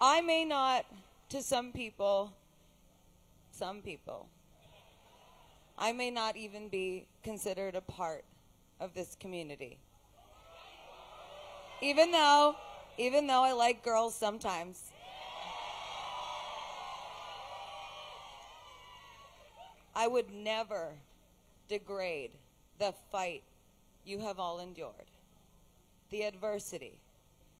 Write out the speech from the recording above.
I may not, to some people, some people, I may not even be considered a part of this community. Even though, even though I like girls sometimes. I would never degrade the fight you have all endured, the adversity,